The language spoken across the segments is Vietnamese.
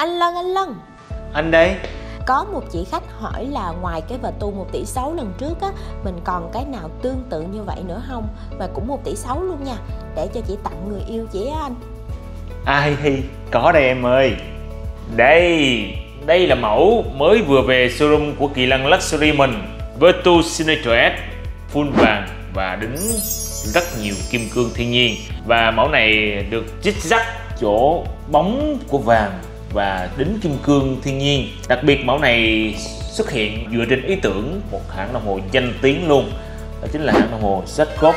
Anh Lân, anh Lân. Anh đây. Có một chị khách hỏi là ngoài cái vờ tu 1 tỷ 6 lần trước á Mình còn cái nào tương tự như vậy nữa không? Và cũng 1 tỷ 6 luôn nha. Để cho chị tặng người yêu chị á anh. Ai hi, có đây em ơi. Đây, đây là mẫu mới vừa về showroom của Kỳ Lân Luxury mình Virtu Signature S Full vàng và đính rất nhiều kim cương thiên nhiên. Và mẫu này được chích rắc chỗ bóng của vàng và đính kim cương thiên nhiên. Đặc biệt mẫu này xuất hiện dựa trên ý tưởng một hãng đồng hồ danh tiếng luôn. Đó chính là hãng đồng hồ Seiko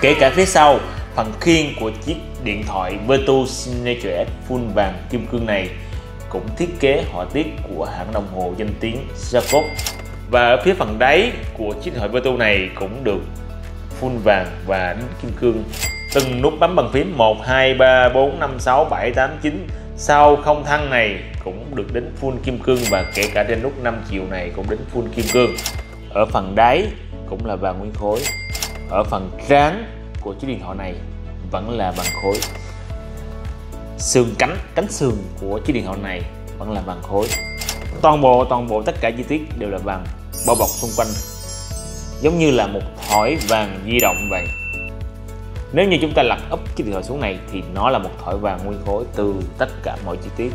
Kể cả phía sau phần khiên của chiếc điện thoại Vertu Signature S full vàng kim cương này cũng thiết kế họa tiết của hãng đồng hồ danh tiếng Jacob và ở phía phần đáy của chiếc điện thoại Vertu này cũng được full vàng và đính kim cương. Từng nút bấm bằng phím 1, 2, 3, 4, 5, 6, 7, 8, 9 sau không thăng này cũng được đến full kim cương và kể cả trên nút 5 chiều này cũng đến full kim cương. Ở phần đáy cũng là vàng nguyên khối. Ở phần trán của chiếc điện thoại này vẫn là vàng khối. Xương cánh cánh sườn của chiếc điện thoại này vẫn là vàng khối. Toàn bộ toàn bộ tất cả chi tiết đều là vàng bao bọc xung quanh. Giống như là một thỏi vàng di động vậy nếu như chúng ta lật úp cái điện thoại xuống này thì nó là một thỏi vàng nguyên khối từ tất cả mọi chi tiết.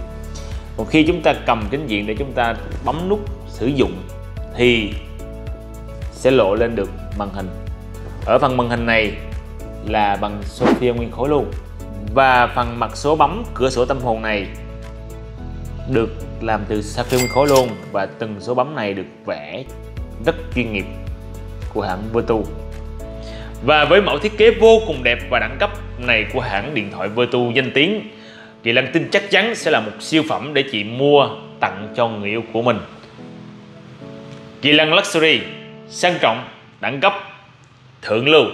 Còn khi chúng ta cầm chính diện để chúng ta bấm nút sử dụng thì sẽ lộ lên được màn hình. Ở phần màn hình này là bằng Sophia nguyên khối luôn. Và phần mặt số bấm, cửa sổ tâm hồn này được làm từ sapphire nguyên khối luôn. Và từng số bấm này được vẽ rất chuyên nghiệp của hãng Virtu và với mẫu thiết kế vô cùng đẹp và đẳng cấp này của hãng điện thoại Vertu danh tiếng Kỳ Lân tin chắc chắn sẽ là một siêu phẩm để chị mua tặng cho người yêu của mình. Kỳ Lân Luxury sang trọng, đẳng cấp, thượng lưu.